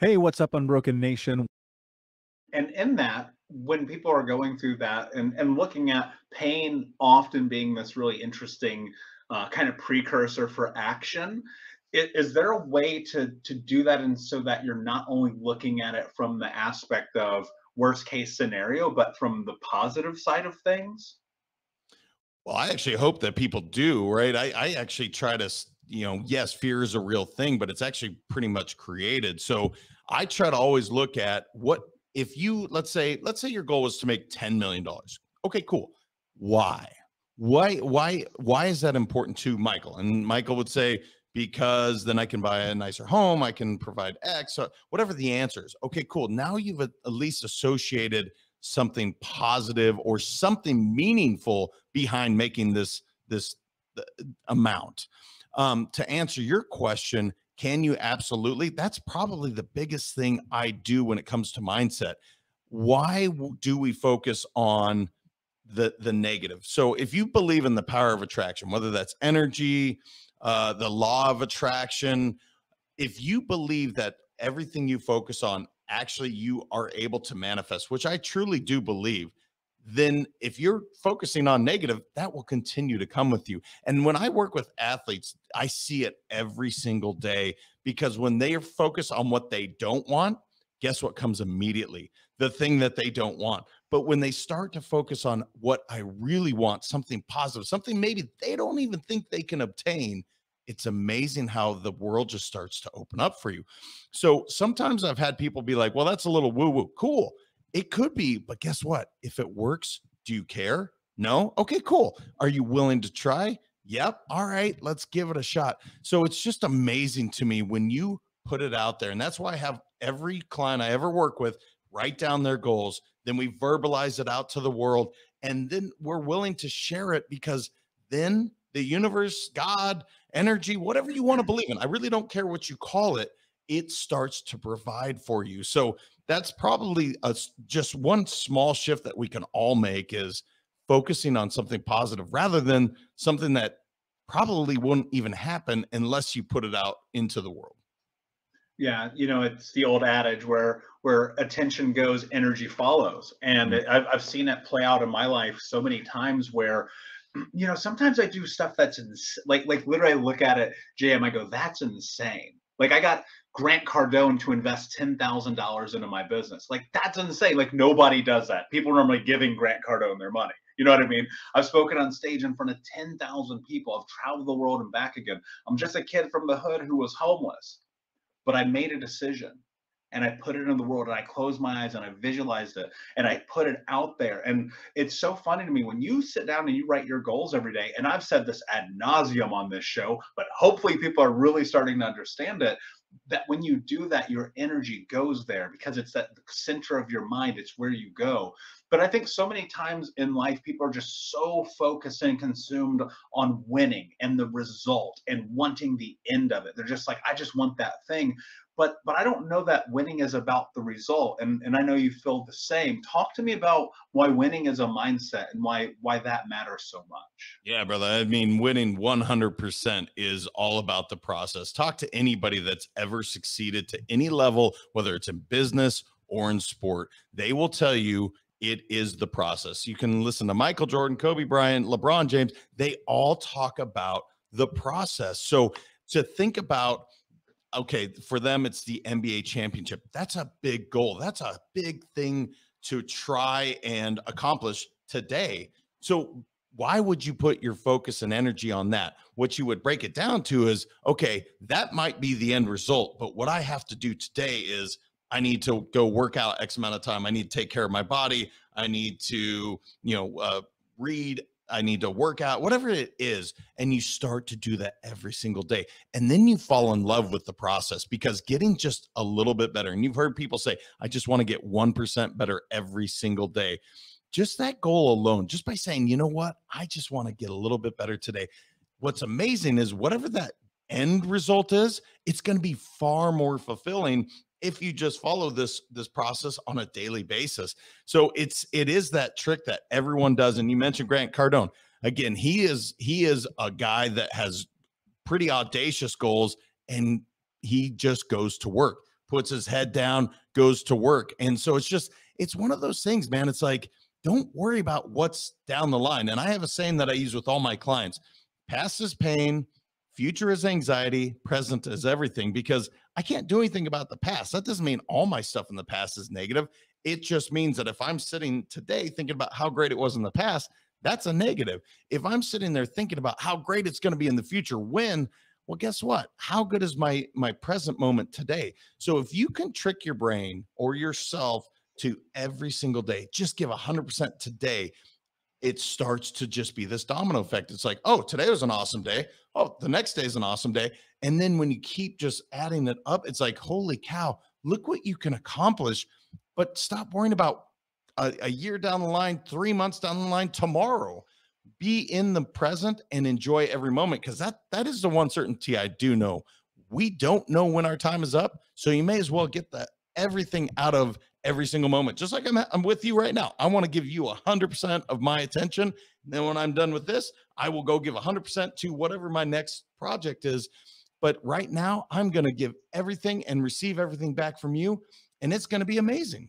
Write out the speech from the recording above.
Hey, what's up, Unbroken Nation? And in that, when people are going through that and, and looking at pain often being this really interesting uh, kind of precursor for action, is, is there a way to to do that and so that you're not only looking at it from the aspect of worst case scenario, but from the positive side of things? Well, I actually hope that people do, right? I, I actually try to, you know, yes, fear is a real thing, but it's actually pretty much created. So I try to always look at what if you let's say let's say your goal was to make 10 million dollars. Okay, cool. Why? Why why why is that important to Michael? And Michael would say because then I can buy a nicer home, I can provide X, whatever the answer is. Okay, cool. Now you've at least associated something positive or something meaningful behind making this this uh, amount. Um, to answer your question, can you absolutely? That's probably the biggest thing I do when it comes to mindset. Why do we focus on the the negative? So if you believe in the power of attraction, whether that's energy, uh, the law of attraction, if you believe that everything you focus on actually you are able to manifest, which I truly do believe, then if you're focusing on negative, that will continue to come with you. And when I work with athletes, I see it every single day because when they are focused on what they don't want, guess what comes immediately? The thing that they don't want. But when they start to focus on what I really want, something positive, something maybe they don't even think they can obtain, it's amazing how the world just starts to open up for you. So sometimes I've had people be like, well, that's a little woo woo. Cool. It could be, but guess what? If it works, do you care? No? Okay, cool. Are you willing to try? Yep. All right, let's give it a shot. So it's just amazing to me when you put it out there. And that's why I have every client I ever work with write down their goals. Then we verbalize it out to the world. And then we're willing to share it because then the universe, God, energy, whatever you want to believe in, I really don't care what you call it, it starts to provide for you. So that's probably a, just one small shift that we can all make is focusing on something positive rather than something that probably wouldn't even happen unless you put it out into the world. Yeah, you know, it's the old adage where where attention goes, energy follows, and mm-hmm. I've I've seen it play out in my life so many times where, you know, sometimes I do stuff that's ins- like like literally I look at it, JM, I go, that's insane. Like I got Grant Cardone to invest $10,000 into my business. Like that's insane. Like nobody does that. People are normally giving Grant Cardone their money. You know what I mean? I've spoken on stage in front of 10,000 people. I've traveled the world and back again. I'm just a kid from the hood who was homeless, but I made a decision and I put it in the world and I closed my eyes and I visualized it and I put it out there. And it's so funny to me when you sit down and you write your goals every day. And I've said this ad nauseum on this show, but hopefully people are really starting to understand it that when you do that, your energy goes there because it's that center of your mind, it's where you go. But I think so many times in life, people are just so focused and consumed on winning and the result and wanting the end of it. They're just like, I just want that thing but but I don't know that winning is about the result. And and I know you feel the same. Talk to me about why winning is a mindset and why why that matters so much. Yeah, brother. I mean, winning 100% is all about the process. Talk to anybody that's ever succeeded to any level, whether it's in business or in sport. They will tell you it is the process. You can listen to Michael Jordan, Kobe Bryant, LeBron James. They all talk about the process. So to think about okay, for them, it's the NBA championship. That's a big goal. That's a big thing to try and accomplish today. So, why would you put your focus and energy on that? What you would break it down to is okay, that might be the end result, but what I have to do today is I need to go work out X amount of time. I need to take care of my body. I need to, you know, uh, read I need to work out, whatever it is. And you start to do that every single day. And then you fall in love with the process because getting just a little bit better. And you've heard people say, I just want to get 1% better every single day. Just that goal alone, just by saying, you know what, I just want to get a little bit better today. What's amazing is whatever that end result is, it's going to be far more fulfilling if you just follow this this process on a daily basis. So it's it is that trick that everyone does. And you mentioned Grant Cardone. Again, he is he is a guy that has pretty audacious goals and he just goes to work. puts his head down, goes to work. And so it's just, it's one of those things, man. It's like, don't worry about what's down the line. And I have a saying that I use with all my clients past is pain, future is anxiety, present is everything, because I can't do anything about the past. That doesn't mean all my stuff in the past is negative. It just means that if I'm sitting today thinking about how great it was in the past, that's a negative. If I'm sitting there thinking about how great it's going to be in the future, when, well, guess what? How good is my my present moment today? So if you can trick your brain or yourself to every single day, just give 100% today, it starts to just be this domino effect. It's like, oh, today was an awesome day. Oh, the next day is an awesome day. And then when you keep just adding it up, it's like, holy cow, look what you can accomplish. But stop worrying about a, a year down the line, three months down the line, tomorrow. Be in the present and enjoy every moment because that that is the one certainty I do know. We don't know when our time is up, so you may as well get that everything out of every single moment. Just like I'm, I'm with you right now. I want to give you 100% of my attention. And then when I'm done with this, I will go give 100% to whatever my next project is. But right now, I'm going to give everything and receive everything back from you. And it's going to be amazing.